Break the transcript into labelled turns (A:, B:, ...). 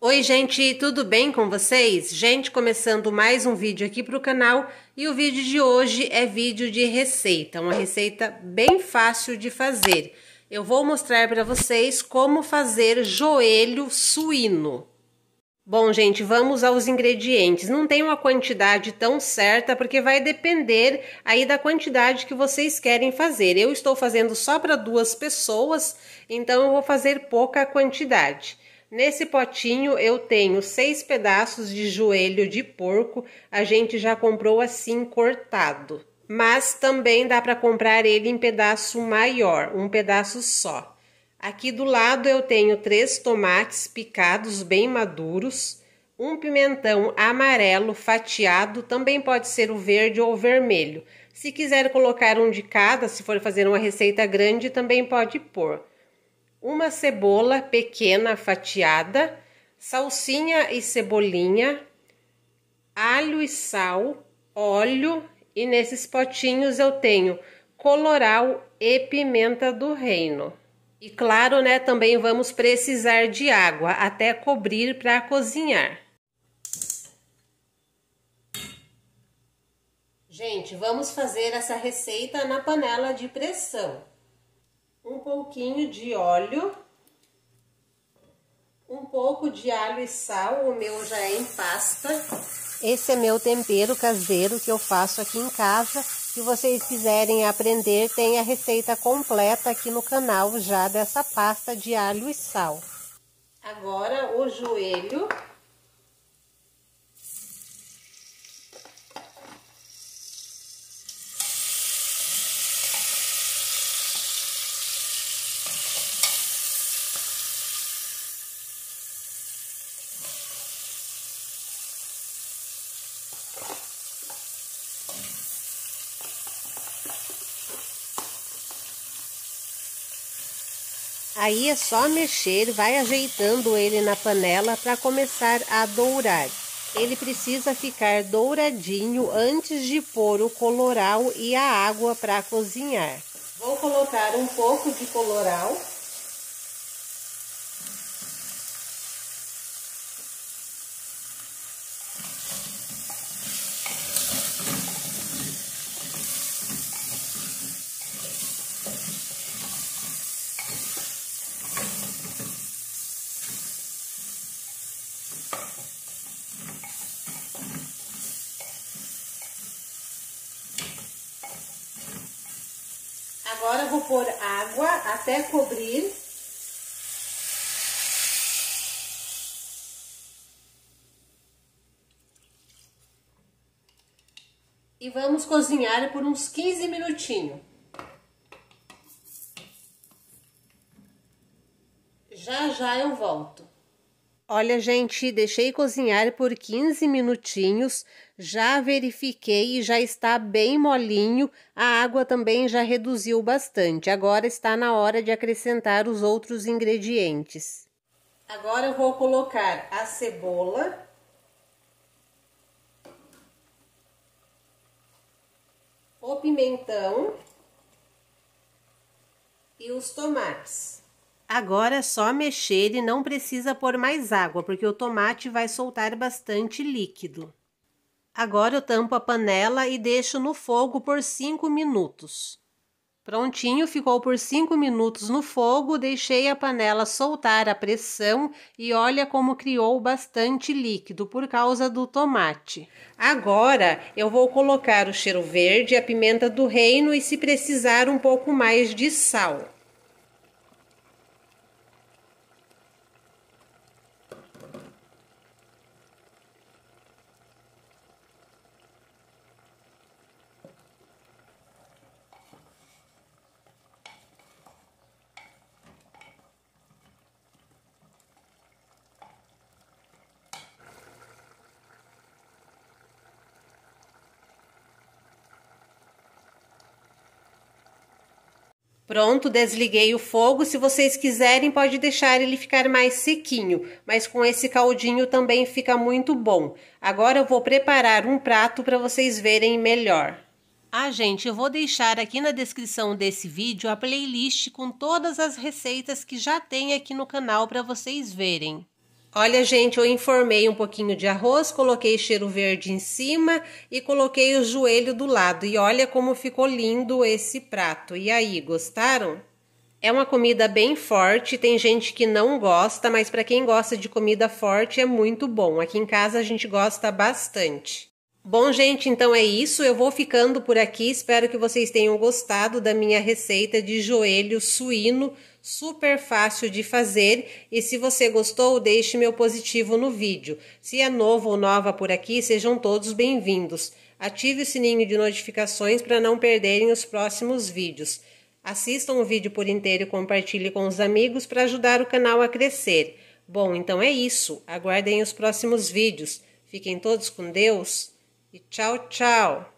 A: Oi, gente, tudo bem com vocês? Gente, começando mais um vídeo aqui para o canal e o vídeo de hoje é vídeo de receita, uma receita bem fácil de fazer. Eu vou mostrar para vocês como fazer joelho suíno. Bom, gente, vamos aos ingredientes. Não tem uma quantidade tão certa porque vai depender aí da quantidade que vocês querem fazer. Eu estou fazendo só para duas pessoas, então eu vou fazer pouca quantidade. Nesse potinho eu tenho seis pedaços de joelho de porco, a gente já comprou assim cortado. Mas também dá para comprar ele em pedaço maior, um pedaço só. Aqui do lado eu tenho três tomates picados bem maduros, um pimentão amarelo fatiado, também pode ser o verde ou o vermelho. Se quiser colocar um de cada, se for fazer uma receita grande, também pode pôr uma cebola pequena fatiada, salsinha e cebolinha, alho e sal, óleo e nesses potinhos eu tenho coloral e pimenta do reino. E claro, né, também vamos precisar de água até cobrir para cozinhar. Gente, vamos fazer essa receita na panela de pressão pouquinho de óleo, um pouco de alho e sal, o meu já é em pasta. Esse é meu tempero caseiro que eu faço aqui em casa. Se vocês quiserem aprender, tem a receita completa aqui no canal já dessa pasta de alho e sal. Agora o joelho Aí é só mexer, vai ajeitando ele na panela para começar a dourar. Ele precisa ficar douradinho antes de pôr o coloral e a água para cozinhar. Vou colocar um pouco de coloral Agora vou pôr água até cobrir. E vamos cozinhar por uns 15 minutinhos. Já já eu volto. Olha, gente, deixei cozinhar por 15 minutinhos, já verifiquei e já está bem molinho, a água também já reduziu bastante. Agora está na hora de acrescentar os outros ingredientes. Agora eu vou colocar a cebola. O pimentão e os tomates. Agora é só mexer e não precisa pôr mais água, porque o tomate vai soltar bastante líquido. Agora eu tampo a panela e deixo no fogo por 5 minutos. Prontinho, ficou por 5 minutos no fogo, deixei a panela soltar a pressão e olha como criou bastante líquido por causa do tomate. Agora eu vou colocar o cheiro verde, a pimenta do reino e se precisar um pouco mais de sal. Pronto, desliguei o fogo. Se vocês quiserem, pode deixar ele ficar mais sequinho, mas com esse caldinho também fica muito bom. Agora eu vou preparar um prato para vocês verem melhor. Ah, gente, eu vou deixar aqui na descrição desse vídeo a playlist com todas as receitas que já tem aqui no canal para vocês verem. Olha, gente, eu informei um pouquinho de arroz, coloquei cheiro verde em cima e coloquei o joelho do lado. E olha como ficou lindo esse prato. E aí, gostaram? É uma comida bem forte, tem gente que não gosta, mas para quem gosta de comida forte é muito bom. Aqui em casa a gente gosta bastante. Bom, gente, então é isso. Eu vou ficando por aqui. Espero que vocês tenham gostado da minha receita de joelho suíno super fácil de fazer e se você gostou, deixe meu positivo no vídeo. Se é novo ou nova por aqui, sejam todos bem-vindos. Ative o sininho de notificações para não perderem os próximos vídeos. Assistam o vídeo por inteiro e compartilhe com os amigos para ajudar o canal a crescer. Bom, então é isso. Aguardem os próximos vídeos. Fiquem todos com Deus e tchau, tchau!